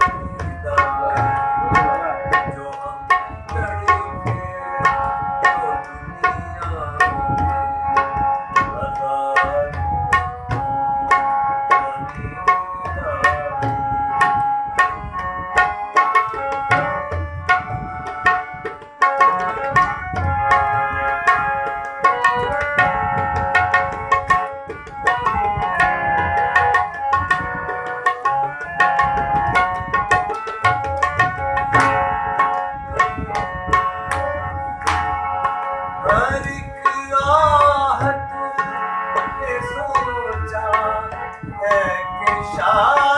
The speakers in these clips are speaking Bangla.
Thank you. সোনো চাঁদ এক সাথে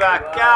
viva!